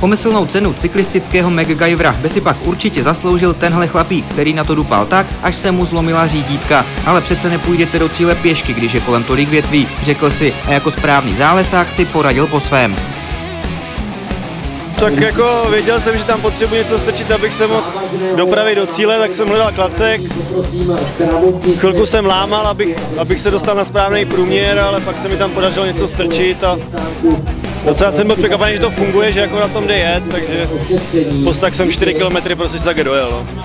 Pomyslnou cenu cyklistického MacGyvera by si pak určitě zasloužil tenhle chlapík, který na to dupal tak, až se mu zlomila řídítka. Ale přece nepůjdete do cíle pěšky, když je kolem tolik větví, řekl si a jako správný zálesák si poradil po svém. Tak jako věděl jsem, že tam potřebuji něco strčit, abych se mohl dopravit do cíle, tak jsem hledal klacek. Chvilku jsem lámal, abych, abych se dostal na správný průměr, ale pak se mi tam podařilo něco strčit a docela jsem byl překvapený, že to funguje, že jako na tom jde jet, takže post tak jsem 4 km prostě se také dojel. No.